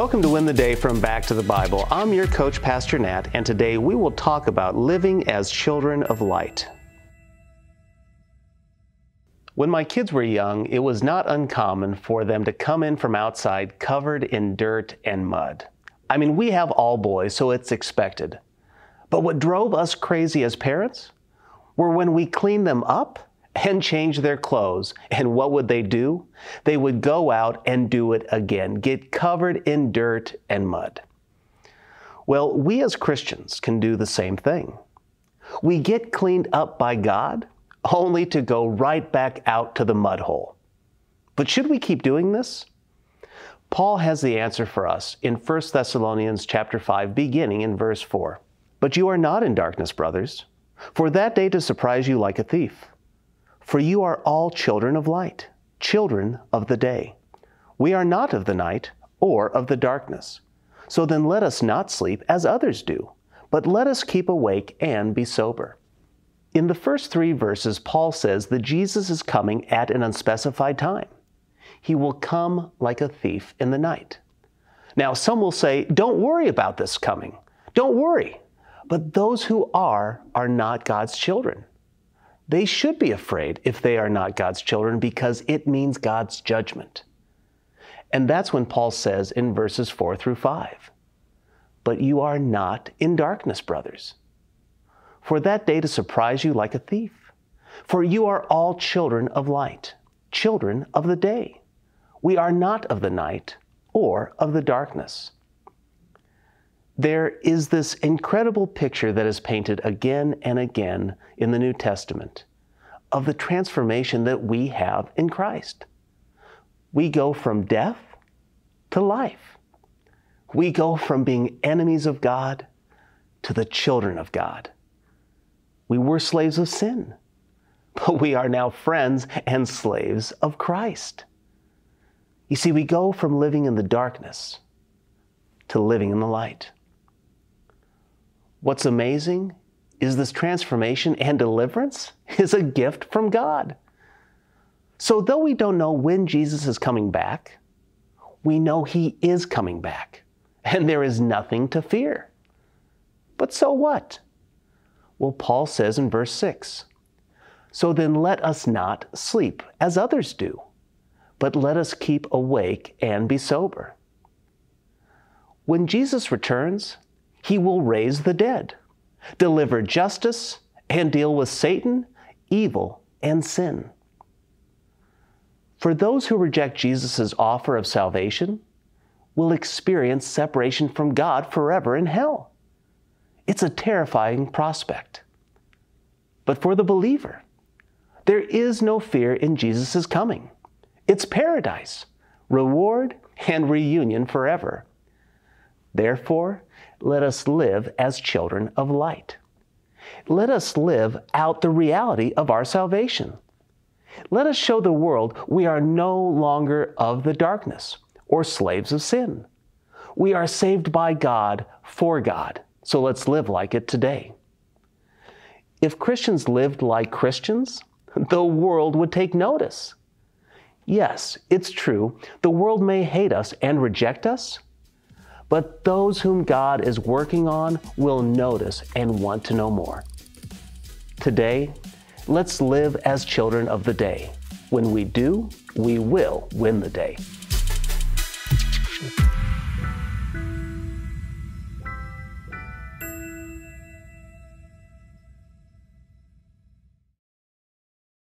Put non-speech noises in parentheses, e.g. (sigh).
Welcome to Win the Day from Back to the Bible. I'm your coach, Pastor Nat, and today we will talk about living as children of light. When my kids were young, it was not uncommon for them to come in from outside covered in dirt and mud. I mean, we have all boys, so it's expected. But what drove us crazy as parents were when we cleaned them up and change their clothes. And what would they do? They would go out and do it again, get covered in dirt and mud. Well, we as Christians can do the same thing. We get cleaned up by God only to go right back out to the mud hole. But should we keep doing this? Paul has the answer for us in 1 Thessalonians chapter 5 beginning in verse 4. But you are not in darkness, brothers, for that day to surprise you like a thief. For you are all children of light, children of the day. We are not of the night or of the darkness. So then let us not sleep as others do, but let us keep awake and be sober. In the first three verses, Paul says that Jesus is coming at an unspecified time. He will come like a thief in the night. Now, some will say, Don't worry about this coming. Don't worry. But those who are, are not God's children. They should be afraid if they are not God's children because it means God's judgment. And that's when Paul says in verses 4 through 5 But you are not in darkness, brothers, for that day to surprise you like a thief. For you are all children of light, children of the day. We are not of the night or of the darkness there is this incredible picture that is painted again and again in the New Testament of the transformation that we have in Christ. We go from death to life. We go from being enemies of God to the children of God. We were slaves of sin, but we are now friends and slaves of Christ. You see, we go from living in the darkness to living in the light. What's amazing is this transformation and deliverance (laughs) is a gift from God. So, though we don't know when Jesus is coming back, we know he is coming back, (laughs) and there is nothing to fear. But so what? Well, Paul says in verse 6 So then let us not sleep as others do, but let us keep awake and be sober. When Jesus returns, he will raise the dead, deliver justice, and deal with Satan, evil, and sin. For those who reject Jesus' offer of salvation, will experience separation from God forever in hell. It's a terrifying prospect. But for the believer, there is no fear in Jesus' coming. It's paradise, reward, and reunion forever. Therefore, let us live as children of light. Let us live out the reality of our salvation. Let us show the world we are no longer of the darkness or slaves of sin. We are saved by God for God, so let's live like it today. If Christians lived like Christians, (laughs) the world would take notice. Yes, it's true, the world may hate us and reject us, but those whom God is working on will notice and want to know more. Today, let's live as children of the day. When we do, we will win the day.